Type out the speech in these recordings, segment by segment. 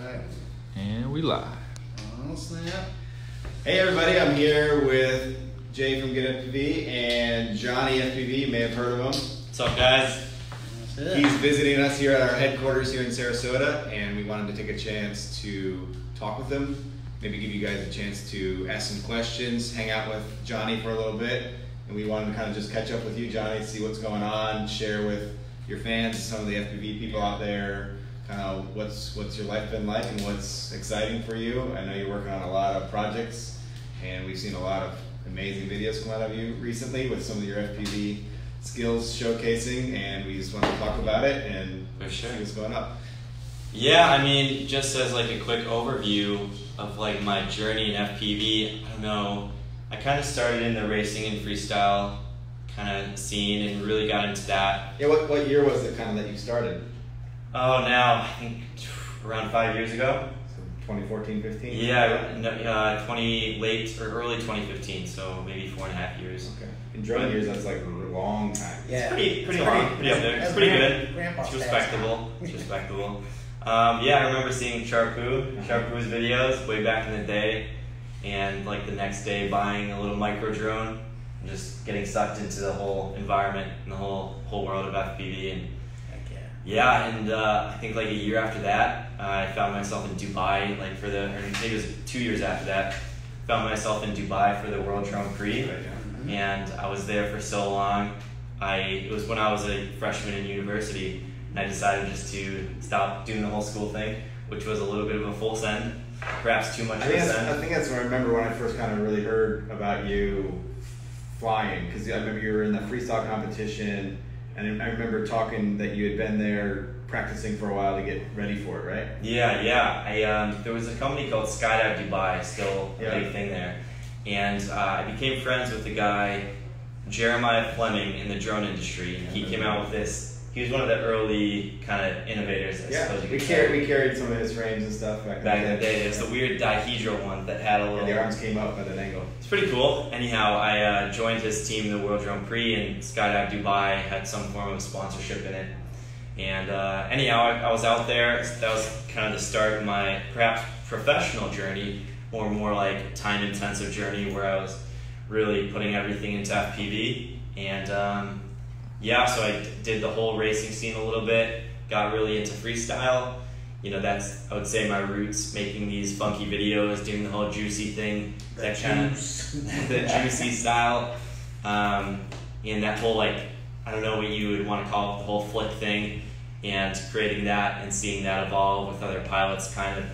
Alright. And we live. Oh snap. Hey everybody, I'm here with Jay from Get FPV and Johnny FPV. You may have heard of him. What's up, guys? He's He's visiting us here at our headquarters here in Sarasota, and we wanted to take a chance to talk with him. Maybe give you guys a chance to ask some questions, hang out with Johnny for a little bit, and we wanted to kind of just catch up with you, Johnny, see what's going on, share with your fans, some of the FPV people out there, kind of what's what's your life been like and what's exciting for you. I know you're working on a lot of projects, and we've seen a lot of amazing videos come out of you recently with some of your FPV skills showcasing, and we just want to talk about it and For sure. see what's going up. Yeah, I mean, just as like a quick overview of like my journey in FPV, I don't know. I kind of started in the racing and freestyle kind of scene and really got into that. Yeah, what, what year was it kind of that you started? Oh, now I think around five years ago. So 2014, 15? Yeah, no, uh, twenty late or early 2015, so maybe four and a half years. Okay. In drone years, that's like a long time. Yeah. It's pretty, pretty It's long, pretty- pretty up there. It's pretty good. grandpa It's respectable. It's respectable. Um, yeah, I remember seeing Charpu, Charpu's videos way back in the day, and like the next day buying a little micro drone, and just getting sucked into the whole environment and the whole whole world of FPV. And Heck yeah. and uh, I think like a year after that, I found myself in Dubai, like for the, or maybe it was two years after that, found myself in Dubai for the World Drone Prix Right, yeah. and I was there for so long. I it was when I was a freshman in university, and I decided just to stop doing the whole school thing, which was a little bit of a full send, perhaps too much I of think, I think that's when I remember when I first kind of really heard about you flying because I remember you were in the freestyle competition, and I remember talking that you had been there practicing for a while to get ready for it, right? Yeah, yeah. I um, there was a company called Skydive Dubai, still a Yeah. big thing there, and uh, I became friends with the guy Jeremiah Fleming in the drone industry. He came out with this. He was one of the early kind of innovators, I Yeah, suppose you we carried we carried some of his frames and stuff back, Back in the day, It's the weird dihedral one that had a Yeah, little. the arms came up at an angle. It's pretty cool. Anyhow, I uh, joined his team in the World Drone Prix, and Skydive Dubai had some form of sponsorship in it. And uh, anyhow, I, I was out there. That was kind of the start of my perhaps professional journey, or more like time intensive journey, where I was really putting everything into FPV. And um, yeah, so I d- did the whole racing scene a little bit, got really into freestyle. You know, that's, I would say, my roots, making these funky videos, doing the whole juicy thing, that kind of the juicy style, um, and that whole like I don't know what you would want to call it, the whole flick thing, and creating that and seeing that evolve with other pilots, kind of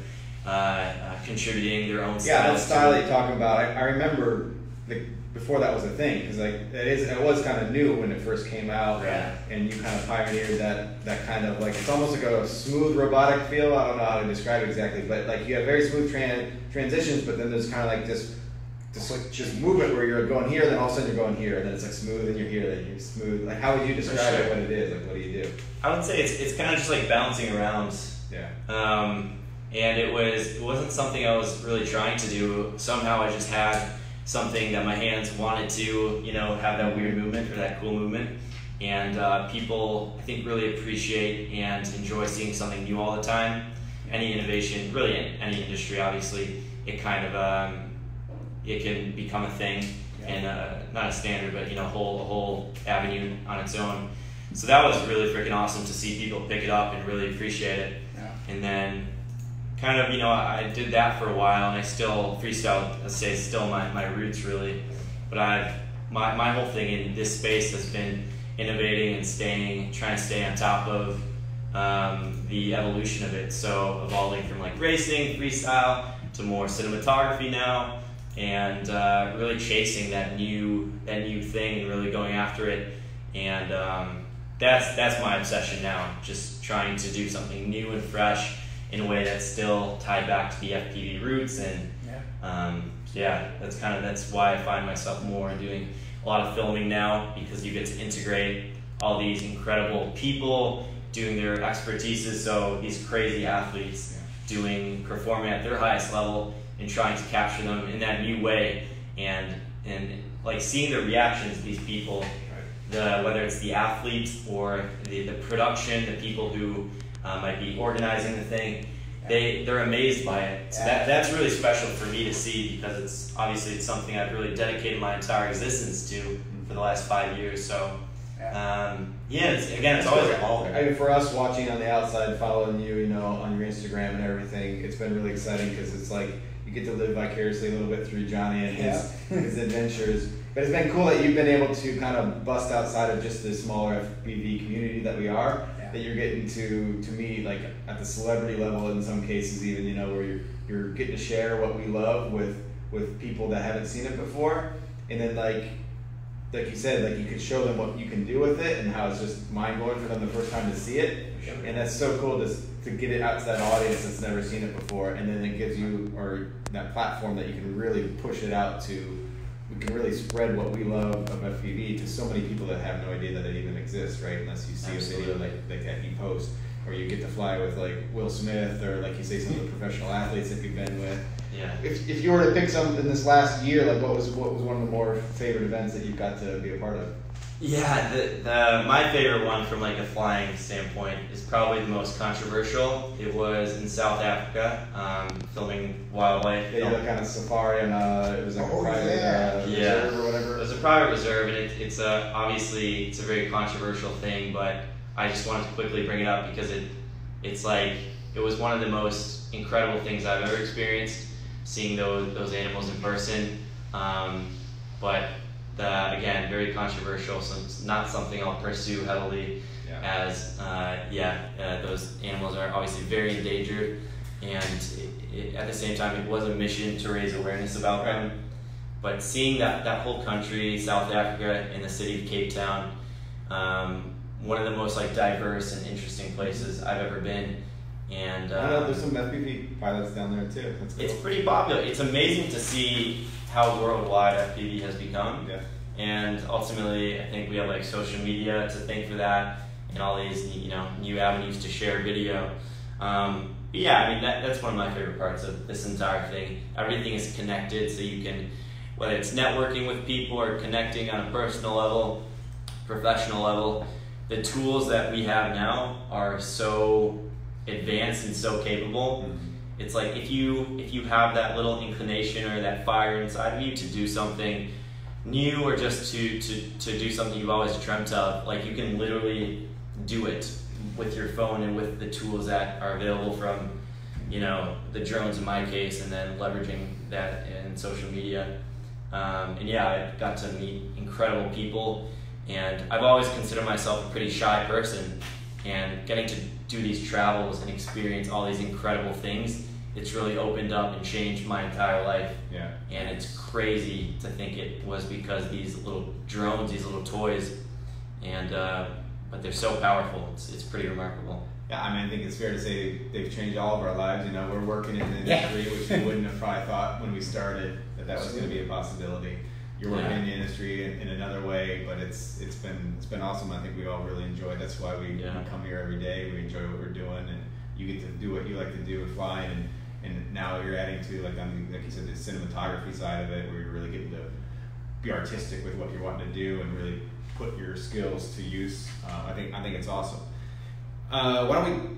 uh, uh, contributing their own Yeah, that styles to style that you're talking about, I, I remember like before that was a thing because like it is it was kind of new when it first came out, Right. and you kind of pioneered that that kind of like it's almost like a smooth robotic feel. I don't know how to describe it exactly, but like you have very smooth tran- transitions, but then there's kind of like this. Just like just movement where you're going here, then all of a sudden you're going here, and then it's like smooth, and you're here, then you're smooth. Like how would you describe sure. it? What it is? Like what do you do? I would say it's it's kind of just like bouncing around Yeah. um, and it was it wasn't something I was really trying to do. Somehow I just had something that my hands wanted to, you know, have that weird movement or that cool movement. And uh, people, I think, really appreciate and enjoy seeing something new all the time. Any innovation, really in any industry, obviously, it kind of um, it can become a thing and uh, not a standard, but you know, whole a whole avenue on its own. So that was really freaking awesome to see people pick it up and really appreciate it. Yeah. And then, kind of, you know, I did that for a while, and I still freestyle. I say still my, my roots really, but I've my my whole thing in this space has been innovating and staying, trying to stay on top of um, the evolution of it. So evolving from like racing, freestyle to more cinematography now, and uh, really chasing that new that new thing and really going after it. And um, that's that's my obsession now. Just trying to do something new and fresh in a way that's still tied back to the FPV roots and Yeah. um, yeah, that's kind of that's why I find myself more doing a lot of filming now because you get to integrate all these incredible people doing their expertises. So these crazy athletes doing performing at their highest level and trying to capture them in that new way and and like seeing the reactions of these people the whether it's the athletes or the, the production, the people who uh, might be organizing the thing, they they're amazed by it. So that that's really special for me to see because it's obviously it's something I've really dedicated my entire existence to for the last five years. So um, yeah, it's, again, it's always evolving. I mean, for us watching on the outside, following you, you know, on your Instagram and everything, it's been really exciting because it's like you get to live vicariously a little bit through Johnny and his Yeah. his adventures. But it's been cool that you've been able to kind of bust outside of just the smaller FPV community that we are. That you're getting to to meet like at the celebrity level in some cases, even you know where you're you're getting to share what we love with with people that haven't seen it before, and then like like you said, like you could show them what you can do with it and how it's just mind blowing for them the first time to see it. And that's so cool to, to get it out to that audience that's never seen it before. And then it gives you, or that platform that you can really push it out to. We can really spread what we love of FPV to so many people that have no idea that it even exists, right? Unless you see a video like, like that you post, or you get to fly with like Will Smith, or like you say, some of the professional athletes that you've been with. Yeah. If, if you were to pick something this last year, like what was what was one of the more favorite events that you've got to be a part of? Yeah, the, the my favorite one from like a flying standpoint is probably the most controversial. It was in South Africa, um, filming wildlife. Yeah, you know, kind of safari and uh, it was like Oh, a private yeah. uh, Yeah. reserve or It was a private reserve, and it, it's a obviously it's a very controversial thing. But I just wanted to quickly bring it up because it it's like it was one of the most incredible things I've ever experienced, seeing those those animals in person. Um, but the, again, very controversial. So it's not something I'll pursue heavily, Yeah. as uh, yeah, uh, those animals are obviously very endangered, and it, it, at the same time, it was a mission to raise awareness about them. But seeing that, that whole country, South Africa, and the city of Cape Town, um, one of the most like diverse and interesting places I've ever been, and I know um, there's some FPV pilots down there too. That's cool. it's pretty popular. It's amazing to see how worldwide FPV has become, yeah. and ultimately, I think we have like social media to thank for that, and all these you know new avenues to share video. Um, but yeah, I mean that, that's one of my favorite parts of this entire thing. Everything is connected, so you can, whether it's networking with people or connecting on a personal level, professional level, the tools that we have now are so advanced and so capable. It's like if you if you have that little inclination or that fire inside of you to do something new or just to to, to do something you've always dreamt of, like you can literally do it with your phone and with the tools that are available from you know the drones in my case and then leveraging that in social media. Um, and yeah i got to meet incredible people and i've always considered myself a pretty shy person and getting to do these travels and experience all these incredible things it's really opened up and changed my entire life Yeah. and it's crazy to think it was because these little drones, these little toys, and uh, but they're so powerful. It's, it's pretty remarkable. Yeah, I mean, I think it's fair to say they've changed all of our lives. You know, we're working in an Yeah. industry which we wouldn't have probably thought when we started that that was going to be a possibility. You're working Yeah. in the industry in, in another way, but it's it's been it's been awesome. I think we all really enjoy. That's why we, Yeah. we come here every day. We enjoy what we're doing, and you get to do what you like to do and fly. And and now you're adding to like on the, like you said the cinematography side of it, where you're really getting to be artistic with what you're wanting to do and really put your skills to use. Uh, I think I think it's awesome. Uh, why don't we?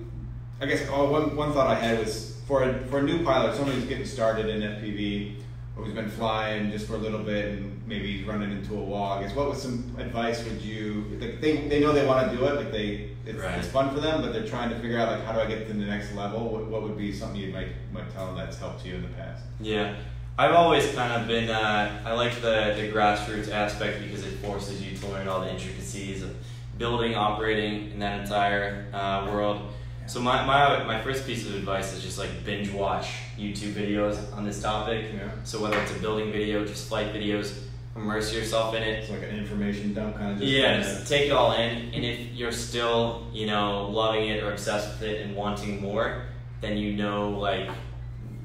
I guess oh, one one thought I had was for a, for a new pilot, someone who's getting started in FPV, or who's been flying just for a little bit and maybe he's running into a wall. I guess what was some advice would you? Like they they know they want to do it, like they it's, Right. it's fun for them, but they're trying to figure out like how do I get to the next level? What, what would be something you might might tell them that's helped you in the past? Yeah, I've always kind of been. Uh, I like the the grassroots aspect because it forces you to learn all the intricacies of building, operating in that entire uh, world. So my, my my first piece of advice is just like binge watch YouTube videos on this topic. Yeah. So whether it's a building video, just flight videos, immerse yourself in it. It's like an information dump kind of just Yeah, just take it all in, and if you're still, you know, loving it or obsessed with it and wanting more, then you know, like,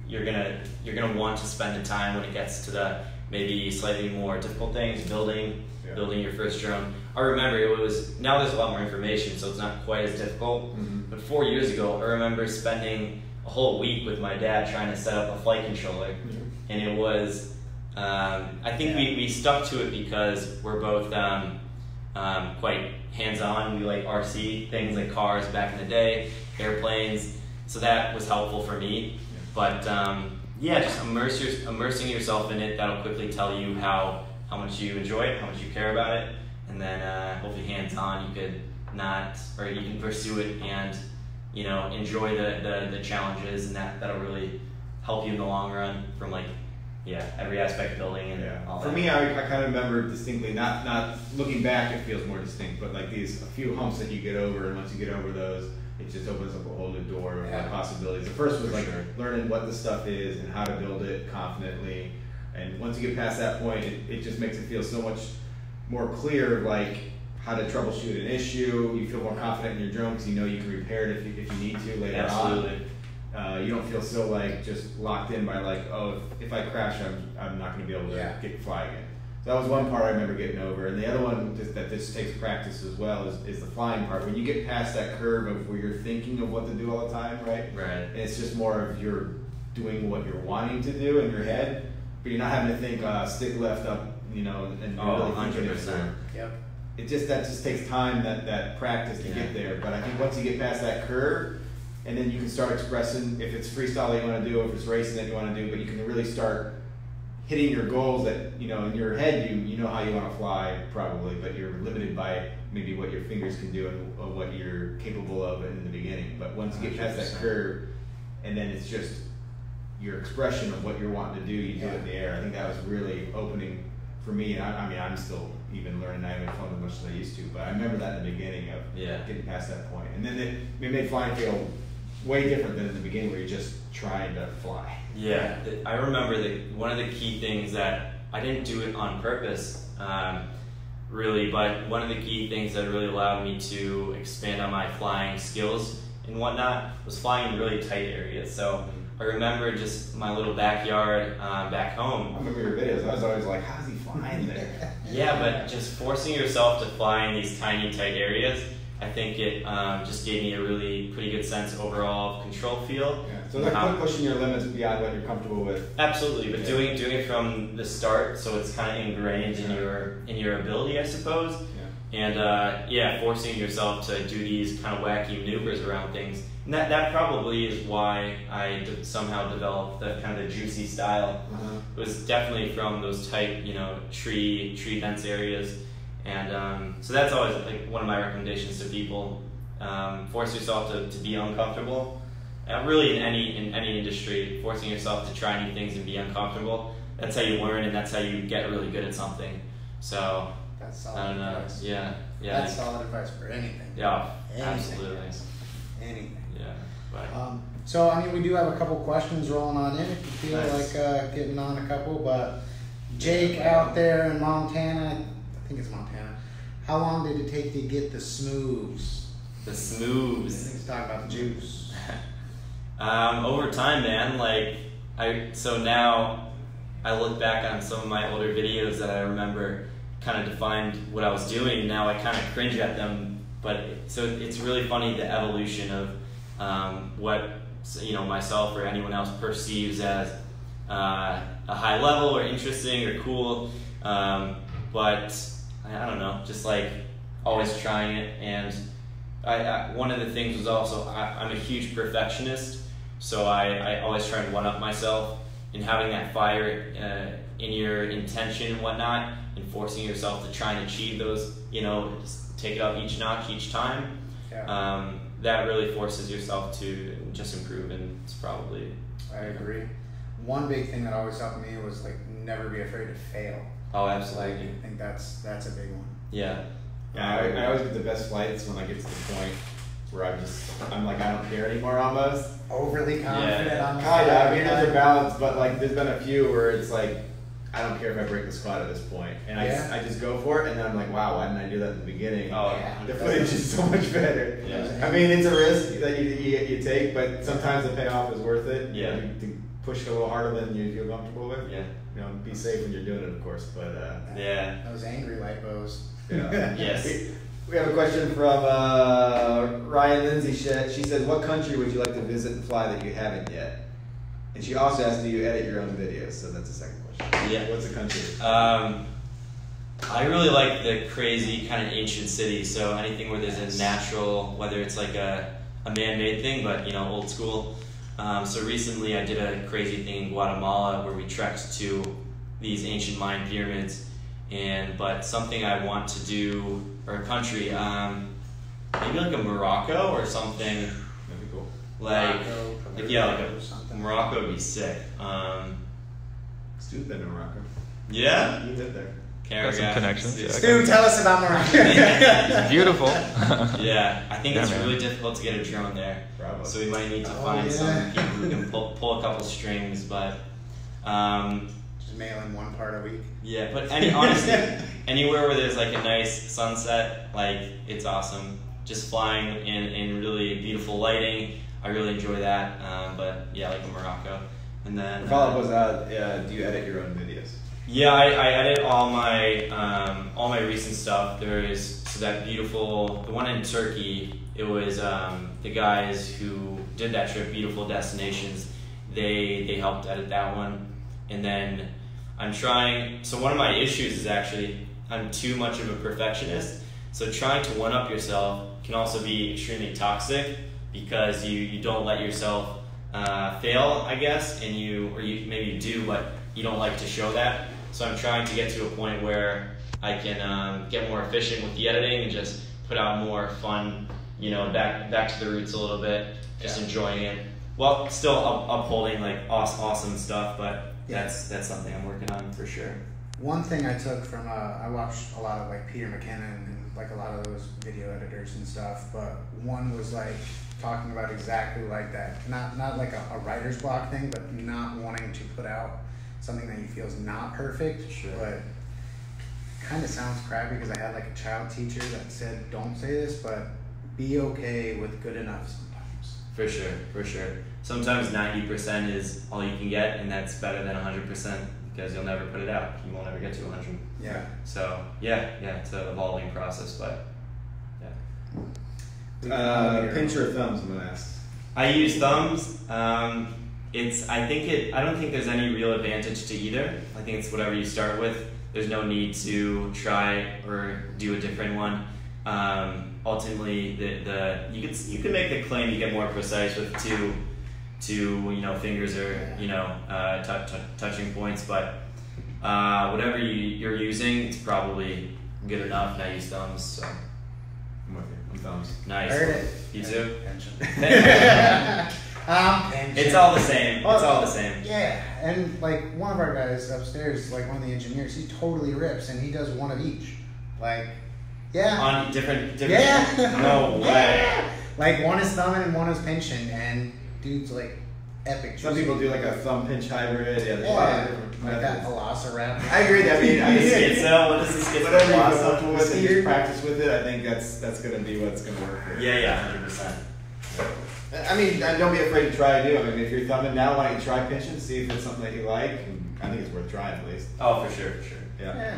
you're gonna you're gonna want to spend the time when it gets to the maybe slightly more difficult things, building Yeah. building your first drone. I remember it was now there's a lot more information, so it's not quite as difficult. Mhm. But four years ago, I remember spending a whole week with my dad trying to set up a flight controller. And it was um, I think we, we stuck to it because we're both um, um, quite hands-on. We like RC things like cars back in the day airplanes. So that was helpful for me. But um, yeah, just immerse your, immersing yourself in it. That'll quickly tell you how how much you enjoy it, how much you care about it, and then uh, hopefully hands on, you could not or you can pursue it and you know enjoy the, the, the challenges, and that that'll really help you in the long run from like yeah every aspect of building and Yeah. all For that. me, I, I kind of remember distinctly, not not looking back, it feels more distinct, but like these a few humps that you get over, and once you get over those, it just opens up a whole new door of Yeah. possibilities. The first was For like sure. learning what the stuff is and how to build it confidently, and once you get past that point, it, it just makes it feel so much more clear, like how to troubleshoot an issue. You feel more confident in your drone because you know you can repair it if you, if you need to later on. Absolutely. Uh, you don't feel so like just locked in by like oh if, if I crash I'm, I'm not going to be able to Yeah. get fly again. So that was one part I remember getting over, and the other one just, that this takes practice as well is, is the flying part. When you get past that curve of where you're thinking of what to do all the time, right? Right. And it's just more of you're doing what you're wanting to do in your head, but you're not having to think uh, stick left up, you know, and you're Oh, really 100%. Yep. It just that just takes time that that practice to Yeah. get there. But I think once you get past that curve, and then you can start expressing if it's freestyle that you want to do, if it's racing that you want to do, but you can really start hitting your goals that you know in your head you you know how you want to fly probably, but you're limited by maybe what your fingers can do and uh, what you're capable of in the beginning. But once you get past that curve, and then it's just your expression of what you're wanting to do, you do it in the air. I think that was really opening for me. And I, I mean, I'm still even learning. I haven't flown as much as I used to, but I remember that in the beginning of Yeah. getting past that point. And then it, it made flying feel way different than in the beginning, where you're just trying to fly. Yeah, I remember that one of the key things that I didn't do it on purpose, um, really, but one of the key things that really allowed me to expand on my flying skills and whatnot was flying in really tight areas. So I remember just my little backyard uh, back home. I remember your videos. I was always like, "How's he flying there?" Yeah, but just forcing yourself to fly in these tiny, tight areas, I think it um, just gave me a really pretty good sense overall of control feel. Yeah. So like Um, pushing your limits beyond what you're comfortable with. Absolutely, but Yeah. doing doing it from the start, so it's kind of ingrained in your in your ability, I suppose. And uh, yeah, forcing yourself to do these kind of wacky maneuvers around things. And that, that probably is why I somehow developed the kind of the juicy style. Uh-huh. It was definitely from those tight, you know, tree tree dense areas. And um, so that's always like one of my recommendations to people. Um, force yourself to, to be uncomfortable. Uh, really, in any in any industry, forcing yourself to try new things and be uncomfortable. That's how you learn, and that's how you get really good at something. So That's solid I don't know. advice. Yeah, yeah, That's solid advice for anything. yeah, Anything. absolutely. Anything. Yeah, but Um, so I mean, we do have a couple questions rolling on in. If you feel Nice. like uh, getting on a couple, but Jake out there in Montana, I think it's Montana. How long did it take to get the smooths? the I smooths. think he's talking about the juice. Um, over time, man, like I so now I look back on some of my older videos that I remember kind of defined what I was doing. Now I kind of cringe at them, but so it's really funny the evolution of um, what you know myself or anyone else perceives as uh, a high level or interesting or cool. Um, but I, don't know, just like always trying it and. I, I, one of the things was also I, I'm a huge perfectionist, so I, I always try and one up myself. And having that fire uh, in your intention and whatnot, and forcing yourself to try and achieve those, you know, just take it up each notch each time. Yeah, Um, that really forces yourself to just improve, and it's probably I agree. One big thing that always helped me was like never be afraid to fail. oh, Like, absolutely, I think that's that's a big one. yeah, Yeah, I, I always get the best flights when I get to the point where I'm just, I'm like, I don't care anymore almost. Overly confident Yeah. on Kinda, I mean, there's a balance, but like, there's been a few where it's like, I don't care if I break the squat at this point, and I, just, I just go for it, and then I'm like, wow, why didn't I do that in the beginning? oh, Yeah. The footage is so much better. Yeah. I mean, it's a risk that you, you, you take, but sometimes the payoff is worth it. Yeah. You, to push it a little harder than you feel comfortable with. yeah, You know, be safe when you're doing it, of course, but uh, yeah. Those angry lipos. Yeah. Yes. We, we have a question from uh, Ryan Lindsay. She, she says, "What country would you like to visit and fly that you haven't yet?" And she also asked, "Do you edit your own videos?" So that's the second question. Yeah. What's the country? Um, I really like the crazy kind of ancient cities. So anything where there's a natural, whether it's like a, a man-made thing, but you know, old school. Um, so recently, I did a crazy thing in Guatemala where we trekked to these ancient Mayan pyramids, and but something I want to do or a country, um, maybe like a Morocco or something That'd be cool. like Morocco, like yeah, like or a. Morocco would be sick. Um, Stu's been to Morocco. yeah, You lived there. Carragher. some connections, It's- yeah. Stu, tell us about Morocco. It's beautiful. Yeah, I think Yeah, it's man. really difficult to get a drone there. Bravo. So we might need to Oh, find yeah. some people who can pull, pull a couple strings, but um, Just mail in one part a week. yeah. But any honestly, anywhere where there's like a nice sunset, like it's awesome. Just flying in in really beautiful lighting, I really enjoy that. Um, but yeah, like in Morocco, and then The follow up was, uh, uh, do you edit your own videos? Yeah, I, I edit all my um, all my recent stuff. There is so that beautiful the one in Turkey. It was um, the guys who did that trip, Beautiful Destinations. They they helped edit that one, and then I'm trying. So one of my issues is actually I'm too much of a perfectionist. So trying to one up yourself can also be extremely toxic because you you don't let yourself uh, fail, I guess, and you or you maybe you do, but you don't like to show that. So I'm trying to get to a point where I can um, get more efficient with the editing and just put out more fun, you know, back back to the roots a little bit, just Yeah. enjoying it. Well, still up, upholding like awesome, awesome stuff, but Yeah. that's that's something I'm working on for sure. One thing I took from uh, I watched a lot of like Peter McKinnon and like a lot of those video editors and stuff, but one was like talking about exactly like that. Not not like a, a writer's block thing, but not wanting to put out something that you feel is not perfect. Sure. But kind of sounds crappy because I had like a child teacher that said, "Don't say this, but be okay with good enough sometimes." For sure, for sure. Sometimes ninety percent is all you can get, and that's better than hundred percent because you'll never put it out. You won't ever get to hundred. Yeah. So yeah, yeah, it's an evolving process, but Uh, pinch or thumbs, I'm gonna ask. I use thumbs. Um, it's I think it. I don't think there's any real advantage to either. I think it's whatever you start with. There's no need to try or do a different one. Um, ultimately, the, the you can you can make the claim you get more precise with two two you know fingers or you know uh, tou- tou- touching points, but uh, whatever you, you're using, it's probably good enough. And I use thumbs, so I'm with you. I'm thumbs. nice. Heard it. You too. um, pension. It's all the same. It's all the same. Yeah, and like one of our guys upstairs, like one of the engineers, he totally rips and he does one of each. Like, yeah. On different, different. yeah. No way. Yeah. Like one is thumbing and one is pinching, and dude's like epic. Some people do like a thumb pinch hybrid. Yeah, there's a Yeah, like that. Velociraptor. I agree. I mean, I mean, Schizo. What is this schizo? whatever you feel Blossom? comfortable with and just practice with it. I think that's that's gonna be what's gonna work. For. Yeah, yeah, hundred percent. I mean, don't be afraid to try it. I mean, if you're thumbing now, why don't you try pinching? See if it's something that you like. I think it's worth trying at least. Oh, for sure, for sure. Yeah.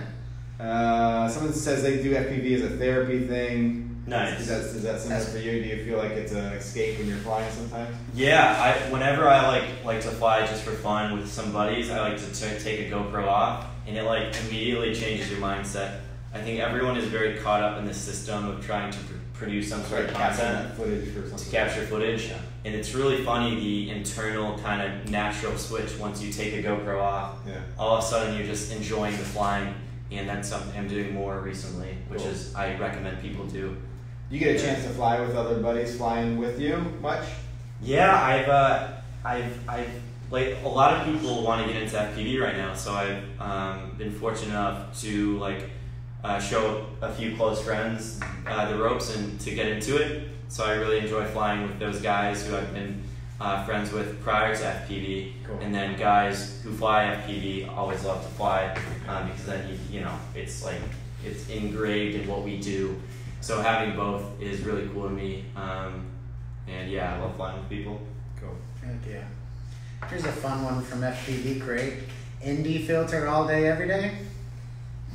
Yeah. Uh, someone says they do FPV as a therapy thing. Nice. Is that, is that similar That's- for you? Do you feel like it's an escape when you're flying sometimes? Yeah, I whenever I like like to fly just for fun with some buddies, I like to t- take a GoPro off, and it like immediately changes your mindset. I think everyone is very caught up in the system of trying to pr- produce some sort of content. footage for to capture footage. Yeah. And it's really funny the internal kind of natural switch once you take a GoPro off. Yeah. All of a sudden you're just enjoying the flying, and that's something I'm doing more recently, which Cool. is I recommend people do. You get a chance to fly with other buddies flying with you much? Yeah, I've uh, I've I've like a lot of people want to get into FPV right now, so I've um, been fortunate enough to like uh, show a few close friends uh, the ropes and to get into it. So I really enjoy flying with those guys who I've been uh, friends with prior to FPV, Cool. and then guys who fly FPV always love to fly um, because then you you know it's like it's engraved in what we do. So having both is really cool to me. Um, and yeah, I love flying with people. Cool. Heck yeah. Here's a fun one from FPV Crate. ND filter all day, every day?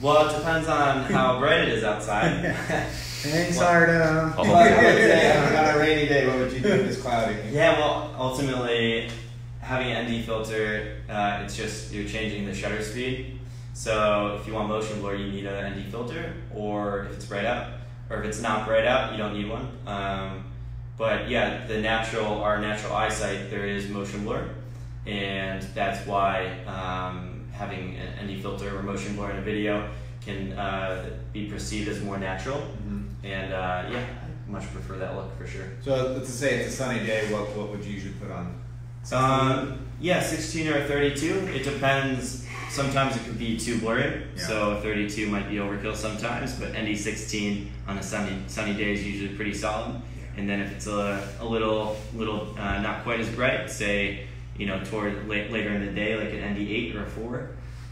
Well, it depends on how bright it is outside. Thanks, Well- Artem. Oh. But I on a rainy day, what would you do if it's cloudy? yeah, well, ultimately, having an ND filter, uh, it's just you're changing the shutter speed. So if you want motion blur, you need an ND filter, or if it's bright out, or if it's not bright out, you don't need one. Um, But yeah, the natural, our natural eyesight, there is motion blur, and that's why um, having an ND filter or motion blur in a video can uh, be perceived as more natural. Mhm. And uh, yeah, I much prefer that look for sure. So let's say it's a sunny day. What what would you usually put on? Um, yeah, 16 or 32. It depends. Sometimes it could be too blurry, Yeah. so 32 might be overkill sometimes. But ND16 on a sunny sunny day is usually pretty solid. And then if it's a, a little little uh, not quite as bright, say you know toward late, later in the day, like an ND8 or a four,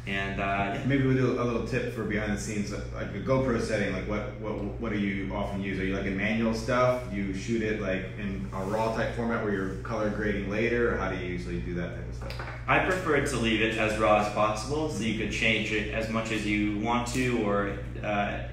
and uh, yeah. Maybe we'll do a little tip for behind the scenes, like a GoPro setting. Like what what what do you often use? Are you like in manual stuff? Do you shoot it like in a raw type format where you're color grading later, or how do you usually do that type of stuff? I prefer to leave it as raw as possible, so you could change it as much as you want to, or uh,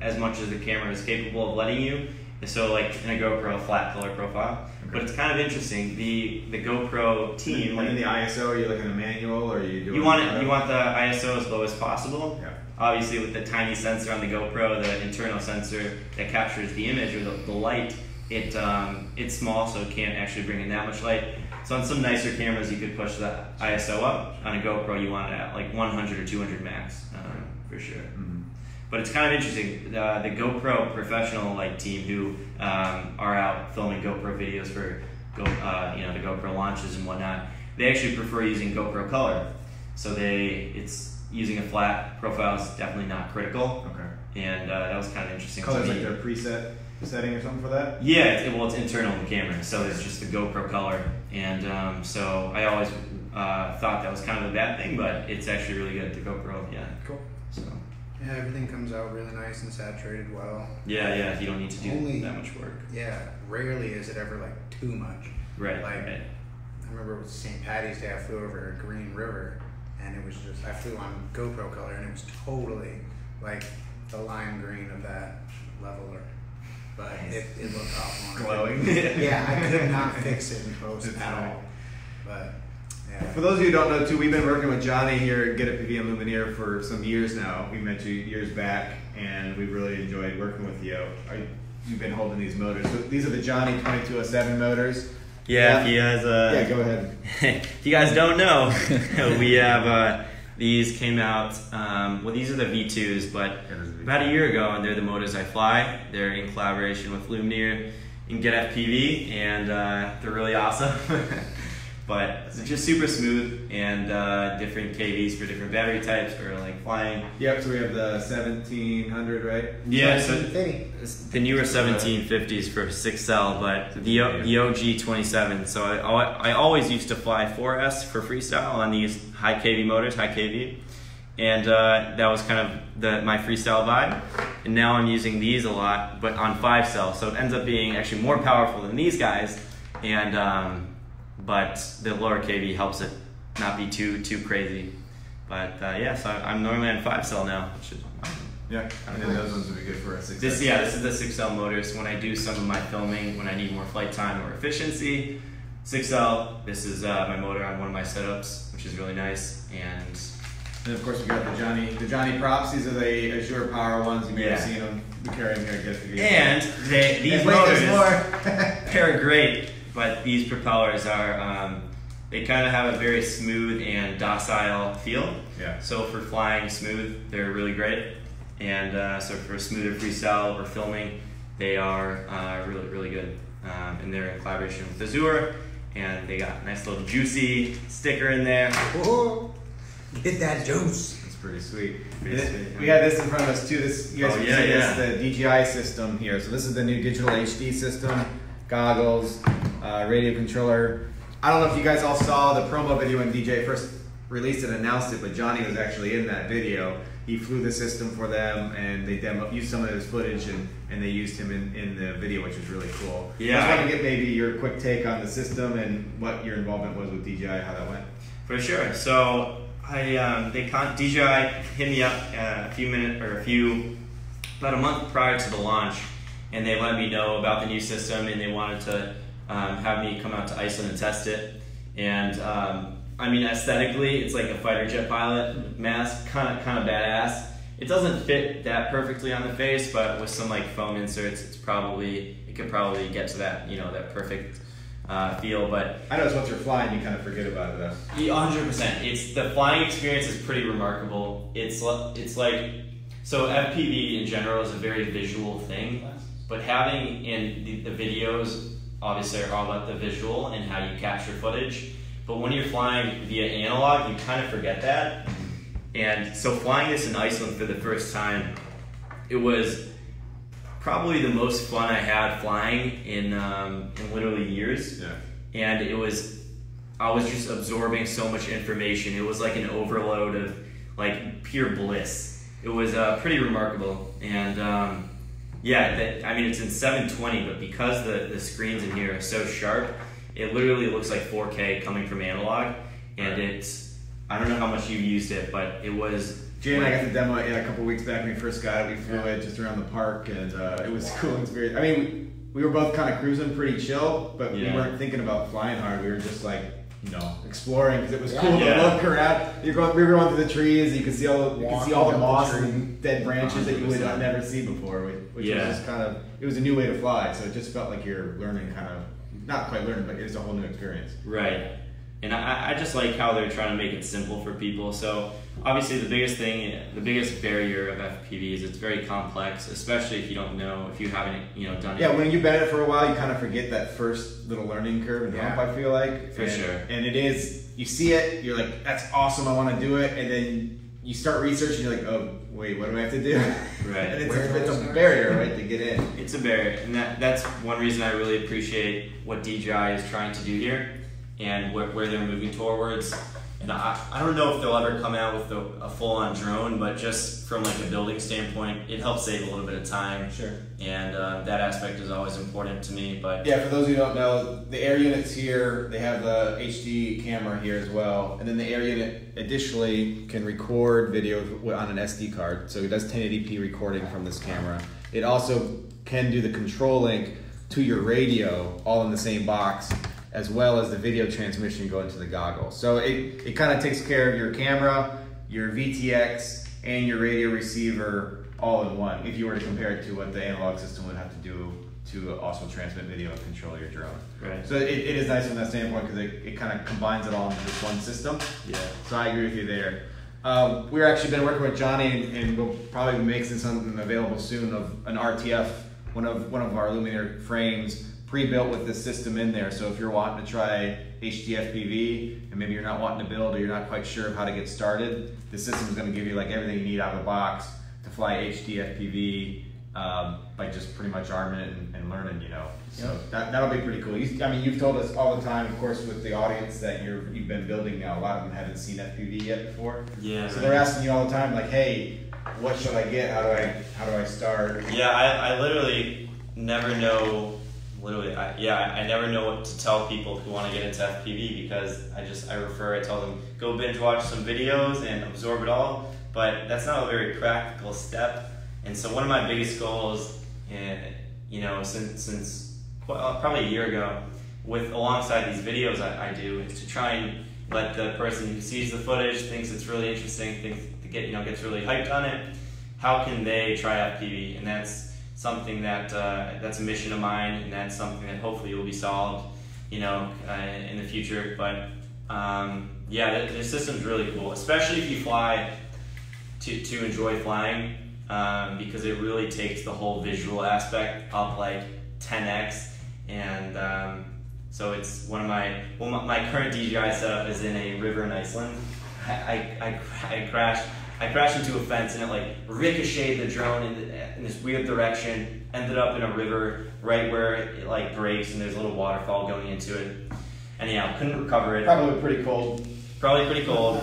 as much as the camera is capable of letting you. So, like in a GoPro, flat color profile. But it's kind of interesting. The the GoPro team, And in the ISO, are you looking at a manual, or are you doing? you want it, you want the ISO as low as possible. Yeah. Obviously, with the tiny sensor on the GoPro, the internal sensor that captures the image or the, the light, it um, it's small, so it can't actually bring in that much light. So on some nicer cameras, you could push the ISO up. On a GoPro, you want it at like 100 or 200 max um, for sure. Mhm. But it's kind of interesting. Uh, the GoPro professional like team who um, are out filming GoPro videos for Go, uh, you know the GoPro launches and whatnot, they actually prefer using GoPro Color. So they it's using a flat profile is definitely not critical, Okay. and uh, that was kind of interesting. to Colors like their preset setting or something for that. Yeah, it, well, it's internal in the camera, so it's just the GoPro color, and um, so I always uh, thought that was kind of a bad thing, but it's actually really good. The GoPro, yeah. Cool. So Yeah, everything comes out really nice and saturated well. yeah, yeah, you don't need to do Only- that much work. Yeah, rarely is it ever like too much. Right, Like- right. I remember it was St. Patty's Day. I flew over a Green River, and it was just I flew on GoPro color, and it was totally like the lime green of that leveler. But it, it looked awful. Glowing. yeah, I could not fix it in post at all. But yeah, For those of you who don't know, too, we've been working with Johnny here at Get FPV and Lumenier for some years now. We met you years back, and we really enjoyed working with you. Are, you've been holding these motors. So these are the Johnny 2207 motors. Yeah, Yeah. if you guys, uh, yeah, go ahead. if you guys don't know, we have uh, these came out. Um, well, these are the V2s, but about a year ago, and they're the motors I fly. They're in collaboration with Lumenier and Get FPV, and uh, they're really awesome. but it's just super smooth and uh, different KVs for different battery types for like flying. Yep, so we have the 1700, right? Yeah, so the newer 1750s for 6S, but the O- the OG 27. So I, I always used to fly 4S for freestyle on these high KV motors, high KV, and uh, that was kind of the my freestyle vibe. And now I'm using these a lot, but on 5 cell, so it ends up being actually more powerful than these guys, and um, but the lower KV helps it not be too too crazy. But uh, yeah, so I'm normally on 5 cell now, which is awesome. Yeah, I think those ones would be good for a 6 This yeah, this is the 6S motor. So when I do some of my filming, when I need more flight time or efficiency, 6S. This is uh, my motor on one of my setups, which is really nice. And And of course, we got the Johnny, the Johnny props. These are the Azure Power ones. You may have seen them. We carry them here at Get FPV. and they, these And motors, they're great, but these propellers are um, they kind of have a very smooth and docile feel. yeah. So for flying smooth, they're really great. And uh, so for smoother freestyle or filming, they are uh, really, really good. Um, and they're in collaboration with Azure, and they got a nice little juicy sticker in there. Whoa, get that juice. It's pretty sweet. Pretty And sweet, We yeah. had this in front of us too. This you guys Oh, can yeah, see yeah. this the DJI system here. So this is the new digital HD system, goggles, uh, radio controller. I don't know if you guys all saw the promo video when DJI first released it, and announced it, but Johnny was actually in that video. He flew the system for them, and they demo used some of his footage, and, and they used him in, in the video, which was really cool. Yeah, I just want to get maybe your quick take on the system and what your involvement was with DJI, how that went. For sure. So I um, they con- DJI hit me up uh, a few minutes or a few about a month prior to the launch, and they let me know about the new system, and they wanted to um, have me come out to Iceland and test it. And um, I mean, aesthetically, it's like a fighter jet pilot mask, kind of kind of badass. It doesn't fit that perfectly on the face, but with some like foam inserts, it's probably it could probably get to that you know that perfect uh, feel. But I know it's once you're flying, you kind of forget about it though. Yeah, hundred percent. It's the flying experience is pretty remarkable. It's it's like so FPV in general is a very visual thing, but having in the, the videos obviously are all about the visual and how you capture footage. But when you're flying via analog, you kind of forget that. And so flying this in Iceland for the first time, it was probably the most fun I had flying in um, in literally years Yeah. and it was I was just absorbing so much information. It was like an overload of like pure bliss. It was uh, pretty remarkable, and um, yeah, that, I mean it's in 720, but because the the screens in here are so sharp, it literally looks like 4K coming from analog, and it's I don't know how much you used it, but it was. Jay and I got to demo it yeah, a couple weeks back when we first got it. We flew it just around the park, and uh, it was a cool experience. I mean, we were both kind of cruising pretty chill, but Yeah. we weren't thinking about flying hard. We were just like, you know, exploring because it was Yeah. cool Yeah. to look around. You're going, we were going through the trees. You could see all, you could see all the Walking up the moss and dead branches that you would 100%. never see before, which, which Yeah. was just kind of. It was a new way to fly, so it just felt like you're learning, kind of, not quite learning, but it was a whole new experience. Right. And I, I just like how they're trying to make it simple for people. So obviously the biggest thing, the biggest barrier of FPV is it's very complex, especially if you don't know, if you haven't, you know, done it. Yeah, when you've been at it for a while, you kind of forget that first little learning curve and Yeah. hump. I feel like For and, sure. And it is, you see it, you're like, that's awesome. I want to do it, and then you start researching. You're like, oh wait, what do I have to do? Right. and it's, Where do a, I it's a barrier, right, to get in. It's a barrier, and that, that's one reason I really appreciate what DJI is trying to do here and where, where they're moving towards. And I, I don't know if they'll ever come out with a, a full on drone, but just from like a building standpoint, it helps save a little bit of time, Sure. and uh, that aspect is always important to me. But Yeah, for those who don't know, the air units here, they have the HD camera here as well. And then the air unit additionally can record video on an SD card. So it does 1080p recording from this camera. It also can do the control link to your radio all in the same box, as well as the video transmission going to the goggle. So it, it kind of takes care of your camera, your VTX, and your radio receiver all in one. If you were to compare it to what the analog system would have to do to also transmit video and control your drone. right, So it, it is nice from that standpoint because it, it kind of combines it all into this one system. yeah, So I agree with you there. Um, we're actually been working with Johnny and, and we'll probably be making something available soon of an RTF, one of one of our Illuminator frames pre-built with this system in there. So if you're wanting to try HDFPV and maybe you're not wanting to build or you're not quite sure of how to get started, the system is going to give you like everything you need out of the box to fly HDFPV um, by just pretty much arming it and, and learning, you know. So Yep. that, that'll be pretty cool. You, I mean, you've told us all the time, of course, with the audience that you're, you've been building now. A lot of them haven't seen FPV yet before. yeah. So right. they're asking you all the time, like, hey, what should I get? How do I, how do I start? Yeah, I, I literally never know. Literally, I, yeah, I, never know what to tell people who want to get into FPV because I just I refer. I tell them go binge watch some videos and absorb it all, but that's not a very practical step. And so one of my biggest goals, and you know, since since qu- uh, probably a year ago, with alongside these videos I, I do, is to try and let the person who sees the footage thinks it's really interesting, thinks get you know gets really hyped on it. How can they try FPV? And that's something that uh, that's a mission of mine, and that's something that hopefully will be solved, you know, uh, in the future. But um, yeah, the, the system's really cool, especially if you fly to to enjoy flying, um, because it really takes the whole visual aspect up like 10x, and um, so it's one of my well, my, my current DJI setup is in a river in Iceland. I I, I, I crashed. I crashed into a fence and it like ricocheted the drone in, the, in this weird direction. Ended up in a river right where it like breaks and there's a little waterfall going into it. Anyhow, couldn't recover it. Probably pretty cold. Probably pretty cold.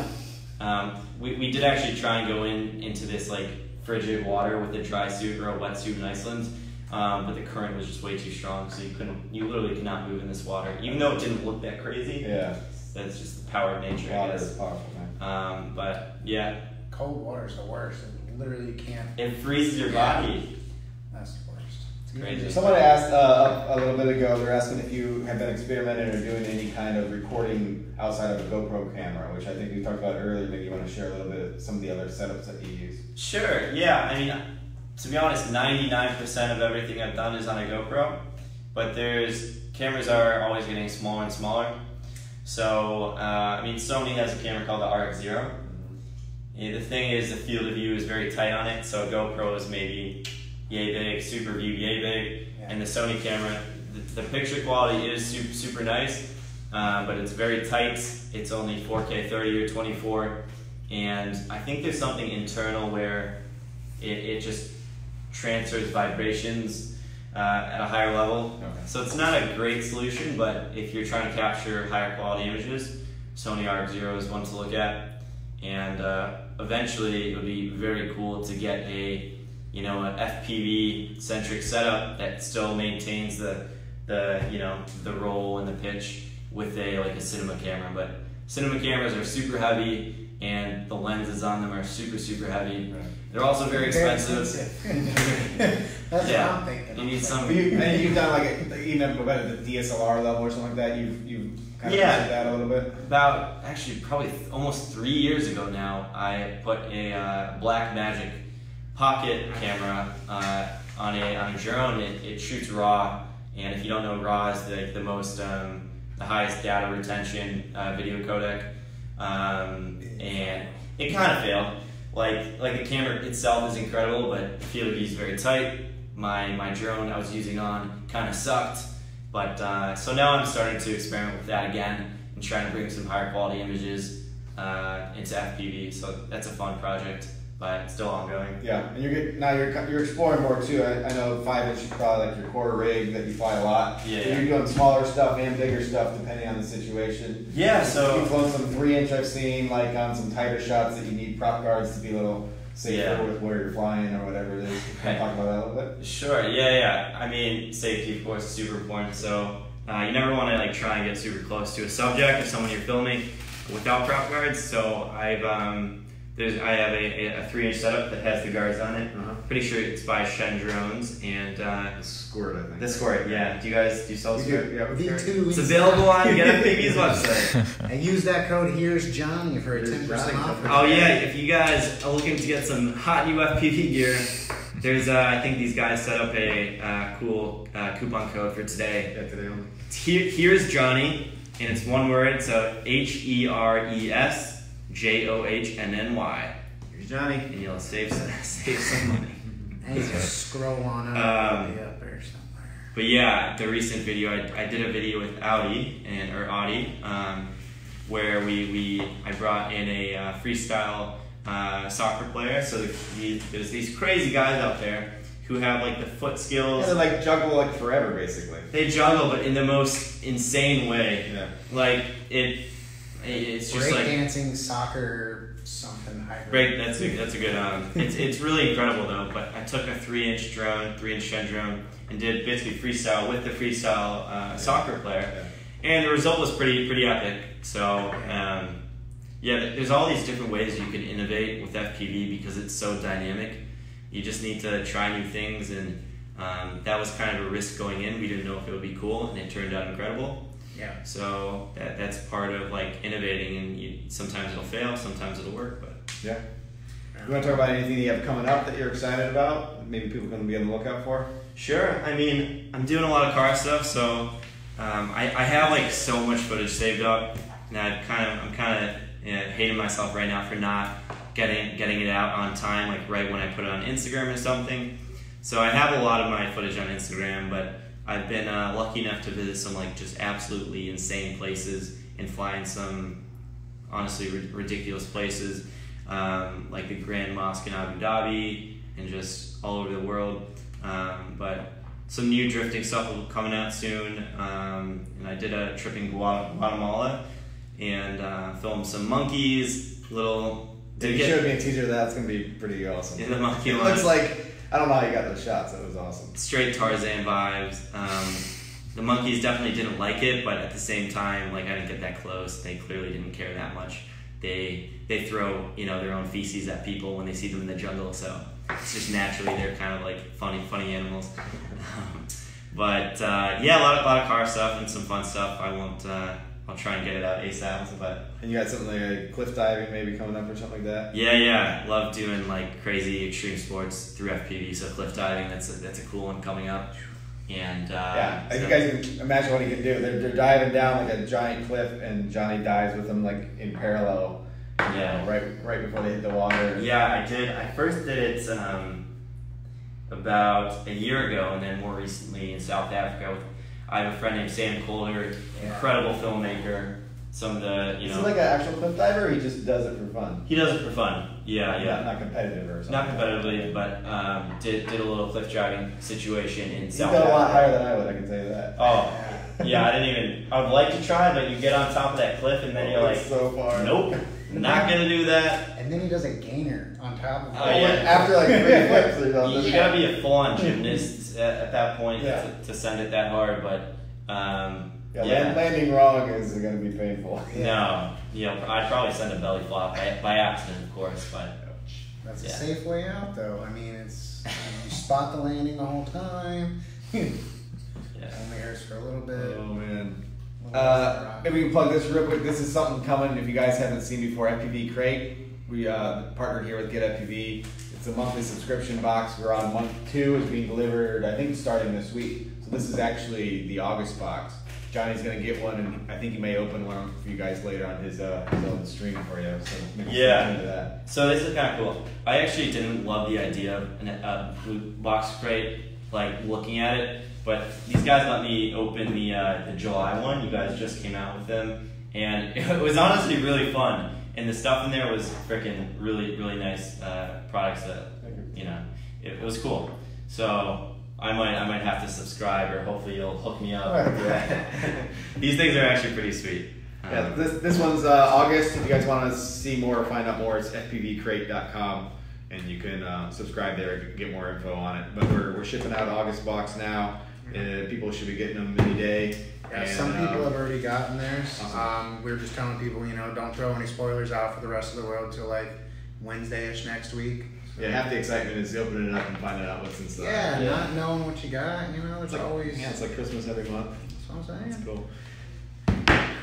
Um, we, we did actually try and go in into this like frigid water with a dry suit or a wetsuit in Iceland, um, but the current was just way too strong, so you couldn't, you literally could not move in this water, even though it didn't look that crazy. Yeah. That's just the power of nature, I Water is powerful, man. Um, but yeah, Cold water is the worst. It literally can't. it freezes your body. That's the worst. It's crazy. Somebody asked uh, a little bit ago, they're asking if you have been experimenting or doing any kind of recording outside of a GoPro camera, which I think we talked about earlier. Maybe you want to share a little bit of some of the other setups that you use. Sure, yeah. I mean, to be honest, 99% of everything I've done is on a GoPro. but there's cameras are always getting smaller and smaller. So uh, I mean, Sony has a camera called the RX0. Yeah, the thing is, the field of view is very tight on it. So GoPro is maybe yay big, Super View yay big, Yeah. and the Sony camera, the, the picture quality is super super nice, uh, but it's very tight. It's only 4K 30 or 24, and I think there's something internal where it, it just transfers vibrations uh, at a higher level. Okay. So it's not a great solution, but if you're trying to capture higher quality images, Sony RX0 is one to look at. And uh, eventually, it would be very cool to get a, you know, an FPV centric setup that still maintains the, the, you know, the roll and the pitch with a like a cinema camera. But cinema cameras are super heavy, and the lenses on them are super super heavy. Right. They're also very expensive. That's Yeah. what I'm thinking. You need some- you, and you've done like a, even at the DSLR level or something like that. You've you've kind of Yeah. that a little bit. About actually probably th- almost three years ago now, I put a uh, Blackmagic pocket camera uh, on a on a drone. It, it shoots RAW, and if you don't know, RAW is the the most um, the highest data retention uh, video codec, um, and it kind of failed. Like like the camera itself is incredible, but the field of view is very tight. My my drone I was using on kind of sucked. But uh, so now I'm starting to experiment with that again and trying to bring some higher quality images uh, into FPV. So that's a fun project, but still ongoing. Yeah, and you're get, now you're you're exploring more too. I, I know five inch is probably like your core rig that you fly a lot. Yeah, yeah. You're doing smaller stuff and bigger stuff depending on the situation. Yeah. So you've flown some three inch I've seen like on some tighter shots that you need prop guards to be a little safer Yeah. with where you're flying or whatever it is. Can you talk about that a little bit? sure. Yeah. Yeah. I mean, safety of course is super important. So uh, you never want to like try and get super close to a subject or someone you're filming without prop guards. So I've um, there's I have a, a, a three inch setup that has the guards on it. Uh-huh. Pretty sure it's by Shen Drones and uh, The squirt, I think. the Squirt. Yeah. Do you guys do you sell You Squirt? do, yeah. with V2 It's available on GetFPV's website. And use that code Here's Johnny for a Here's ten percent Johnny. off. Oh yeah, if you guys are looking to get some hot new FPV gear, there's uh, I think these guys set up a uh, cool uh, coupon code for today. Yeah, today only. Here, here's Johnny, and it's one word, so H E R E S J O H N N Y, Here's Johnny. and you'll save some, save some money. And you just scroll on up, Um, way up there somewhere. But yeah, the recent video I, I did a video with Audi and or Audi, um, where we, we I brought in a uh, freestyle uh, soccer player. So the, the, there's these crazy guys out there who have like the foot Yeah, skills. they like juggle like forever, basically. They juggle, but in the most insane way. Yeah. Like it, it's just Break like dancing, soccer, something hybrid. Break. That's a that's a good. Um, it's it's really incredible though. But I took a three inch drone, three inch Shen drone, and did basically freestyle with the freestyle uh, soccer player, and the result was pretty pretty epic. So um, yeah, there's all these different ways you can innovate with FPV because it's so dynamic. You just need to try new things, and um, that was kind of a risk going in. We didn't know if it would be cool, and it turned out incredible. Yeah. So that that's part of like innovating, and you, sometimes it'll fail, sometimes it'll work, but. Yeah. You want to talk about anything that you have coming up that you're excited about? Maybe people can be on the lookout for. Sure. I mean, I'm doing a lot of car stuff, so um, I, I have like so much footage saved up, and I kind of I'm kind of you know, hating myself right now for not getting getting it out on time, like right when I put it on Instagram or something. So I have a lot of my footage on Instagram, but I've been uh, lucky enough to visit some like just absolutely insane places and fly in some honestly ri- ridiculous places, um, like the Grand Mosque in Abu Dhabi and just all over the world. Um, but some new drifting stuff will be coming out soon. Um, and I did a trip in Guatemala and uh, filmed some monkeys, little. Did you showed me a teaser. That's gonna be pretty awesome. in the monkey It looks like I don't know how you got those shots. That was awesome. straight Tarzan vibes. Um, the monkeys definitely didn't like it, but at the same time, like I didn't get that close. They clearly didn't care that much. They they throw you know their own feces at people when they see them in the jungle, so it's just naturally they're kind of like funny funny animals. Um, but uh, yeah, a lot of lot of car stuff and some fun stuff. I won't. Uh, I'll try and get it out ASAP, but And you got something like cliff diving maybe coming up or something like that. yeah, yeah, love doing like crazy extreme sports through FPV. So cliff diving, that's a, that's a cool one coming up. And uh, Yeah, so- you guys can imagine what he can do. They're, they're diving down like a giant cliff, and Johnny dives with them like in parallel. you Yeah. know, right, right before they hit the water. Yeah, I did. I first did it um, about a year ago, and then more recently in South Africa. With, I have a friend named Sam Kohler, Yeah. incredible filmmaker. Some of the you Is he like an actual cliff diver, or he just does it for fun? he does it for fun. Yeah, yeah. Not, not competitive or something. Not competitively, but um, did did a little cliff diving situation in He's South got a lot higher than I would. I can tell you that. Oh, yeah. I didn't even. I would like to try, but you get on top of that cliff, and then you're like, so far. nope, not gonna do that. And then he does a gainer on top of it. Oh, yeah. After like three flips or You, something. you gotta be a full-on gymnast at, at that point Yeah. to, to send it that hard, but um, Yeah, yeah. land- landing wrong is going to be painful. No, you know, I'd probably send a belly flop by, by accident, of course, but That's a safe way out, though. I mean, it's you spot the landing the whole time. yeah. Only hurts for a little bit. Oh man. Uh, maybe we can plug this real quick. This is something coming. If you guys haven't seen before, FPV Crate. We uh, partnered here with Get FPV. It's a monthly subscription box. We're on month two. It's being delivered. I think starting this week. So this is actually the August box. Johnny's gonna get one, and I think he may open one for you guys later on his uh, his own stream for you. So Yeah. that. So this is kind of cool. I actually didn't love the idea of an- a blue box crate, like looking at it, but these guys let me open the uh, the July one. You guys just came out with them, and it was honestly really fun. And the stuff in there was freaking really really nice uh, products that you know it, it was cool. So. I might, I might have to subscribe, or hopefully you'll hook me up. These things are actually pretty sweet. Yeah, Um, this, this one's uh, August. If you guys want to see more or find out more, it's fpvcrate.com and you can uh, subscribe there to get more info on it. But we're, we're shipping out August box now. Uh, people should be getting them any day. Yeah, And, some people uh, have already gotten theirs. Awesome. Um, we are just telling people, you know, don't throw any spoilers out for the rest of the world till like Wednesday-ish next week. Yeah, half the excitement is opening it up and finding out what's inside. Yeah, Yeah. not knowing what you got, you know, It's it's like, always. yeah, it's like Christmas every month. that's what I'm That's saying. cool.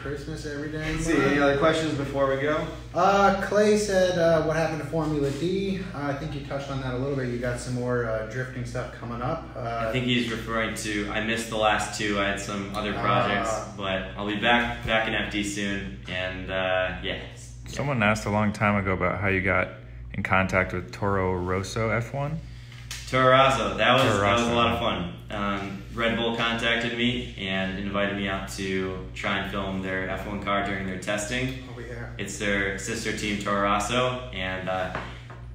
Christmas every day. Let's see, any other questions before we go? Uh, Clay said, uh, what happened to Formula D? Uh, I think you touched on that a little bit. You got some more uh, drifting stuff coming up. Uh, I think he's referring to. I missed the last two. I had some other projects, Ah. but I'll be back back in FD soon. And uh, yeah, Someone asked a long time ago about how you got in contact with Toro Rosso F1. Toro Rosso. That was Toro that was a lot of fun. Um, Red Bull contacted me and invited me out to try and film their F1 car during their testing. oh, yeah. It's their sister team Toro Rosso, and uh,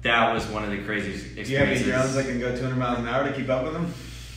that was one of the craziest Do you have any experiences. drones that can go 200 miles an hour to keep up with them?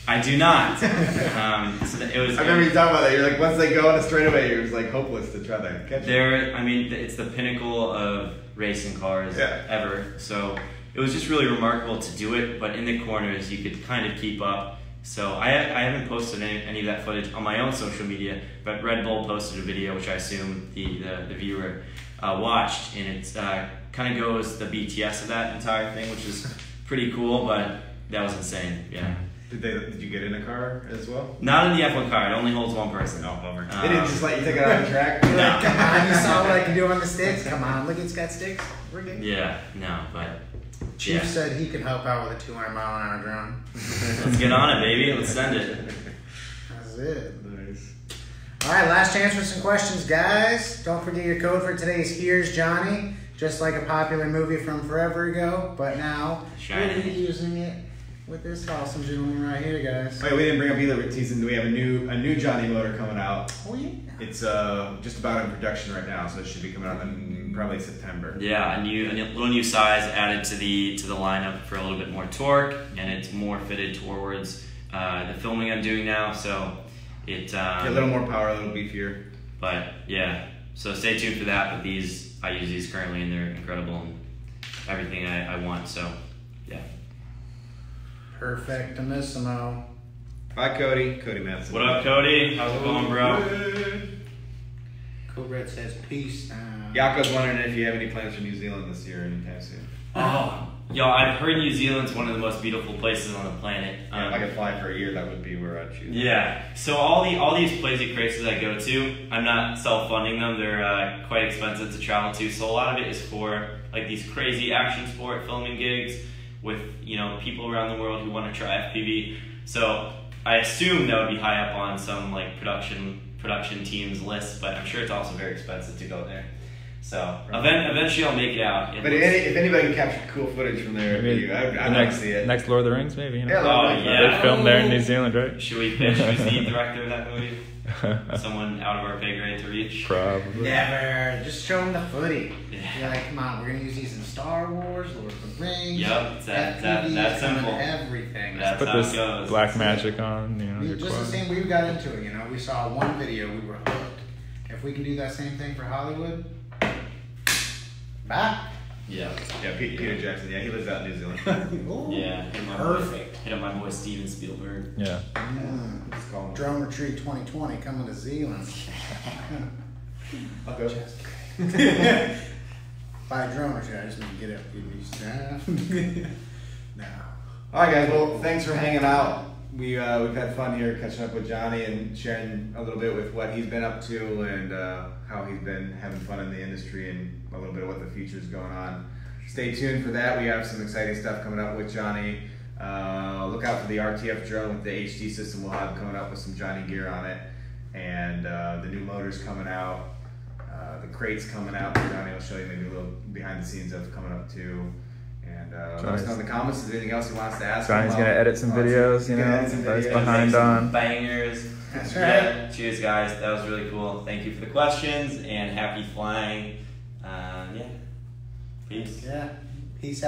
I do not. um, so that- it was. I remember you talking about that. You're like, once they go on a straightaway, it was like hopeless to try to catch them. There, I mean, it's the pinnacle of racing cars Yeah. ever. So it was just really remarkable to do it. But in the corners, you could kind of keep up. So I, I haven't posted any, any of that footage on my own social media, but Red Bull posted a video, which I assume the the, the viewer uh, watched, and it uh, kind of goes the BTS of that entire thing, which is pretty cool. But that was insane. Yeah. Did they? Did you get in a car as well? Not in the F1 car. It only holds one person. No, bummer. Um, they didn't just let you take it out on the track. No. Come on, you saw what I can do on the sticks? Come on, look, it's got sticks. We're good. Yeah. No, but Chief Yeah. said he could help out with a 200 mile an hour drone. let's get on it, baby. Let's send it. That's it. Nice. All right, last chance for some questions, guys. Don't forget your code for today's Here's Johnny. Just like a popular movie from forever ago, but now Shining. we're using it with this awesome gentleman right here, guys. Oh, yeah, we didn't bring up either. We're teasing. We have a new a new Johnny motor coming out. Oh yeah. It's uh just about in production right now, so it should be coming out in probably September. Yeah, a new, a little new size added to the to the lineup for a little bit more torque, and it's more fitted towards uh, the filming I'm doing now. So it. Um, Yeah, a little more power, a little beefier. But yeah, so stay tuned for that. But these, I use these currently, and they're incredible and everything I, I want. So yeah. Perfect, Perfectimissimo. Bye, Cody. Cody Madsen. What up, Cody? How's it going, bro? Code Red says peace. now. Yako's wondering if you have any plans for New Zealand this year anytime soon. Oh, yo, I've heard New Zealand's one of the most beautiful places on the planet. Yeah, Um, if I could fly for a year, that would be where I'd choose. Yeah. So all the all these Blazik places I go to, I'm not self funding them. They're uh, quite expensive to travel to. So a lot of it is for like these crazy action sport filming gigs with you know people around the world who want to try FPV. So I assume that would be high up on some like production production team's list, but I'm sure it's also very expensive to go there. So event, eventually I'll make it out. It But looks- any, if anybody can capture cool footage from there, Maybe you, I, I'd the like next, to see it. next Lord of the Rings, maybe. You know? Yeah, Oh, like, yeah. They filmed there in New Zealand, right? should we pitch who's the director of that movie? Someone out of our pay grade to reach. Probably. Never. Just show them the footy. Yeah. You're like, come on, we're gonna use these in Star Wars, Lord of the Rings. Yep, that- that- FPV, that it's coming simple. Everything. That's Put how it this goes. Blackmagic on, you know, We, your just the same. We got into it. You know, we saw one video, we were hooked. If we can do that same thing for Hollywood, back. Yeah. Yeah, Pete, Peter Jackson. Yeah, he lives out in New Zealand. Yeah. Hit my Perfect. Boy, hit up my boy Steven Spielberg. Yeah. Mm. Let's call. Drone Retreat 2020 coming to Zealand. I'll go. Buy a drone retreat. I just need to get up. Give me no. All right, guys. Well, thanks for hanging out. We uh, we've had fun here catching up with Johnny and sharing a little bit with what he's been up to and uh, how he's been having fun in the industry and a little bit of what the future is going on. Stay tuned for that. We have some exciting stuff coming up with Johnny. Uh, look out for the RTF drone with the HD system we'll have coming up with some Johnny gear on it, and uh, the new motors coming out. Uh, the crates coming out. Johnny will show you maybe a little behind the scenes of coming up too. And uh, let us know in the comments if there's anything else you want us to ask. Johnny's gonna edit some Uh, videos, you know, edit some that's behind some on. Bangers. That's Yeah. Cheers, guys. That was really cool. Thank you for the questions and happy flying. Um, yeah. Peace. Yeah. Peace out.